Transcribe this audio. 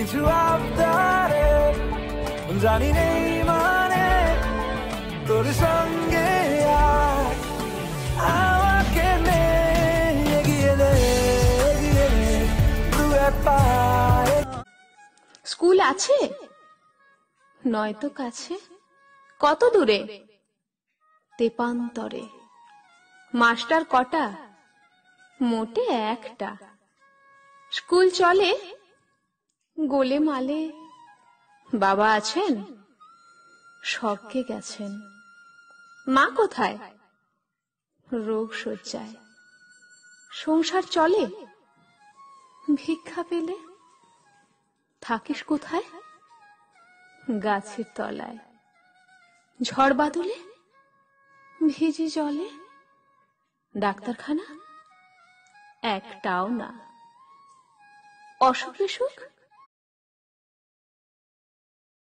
কিছু আবদারে জানি নেই মানে তোর সঙ্গে আমাকে স্কুল আছে? নয়তো কাছে? কত দূরে? তেপান্তরে। মাস্টার কটা? মোটে একটা। স্কুল চলে? গোলে মালে। বাবা আছেন? সবকে গেছেন। মা কোথায়? রোগ শয্যায়। সংসার চলে? ভিক্ষা পেলে? থাকিস কোথায়? গাছের তলায়। ঝড় বাদলে? ভিজে জলে? ডাক্তারখানা? একটাও না। অসুখ বিসুখ?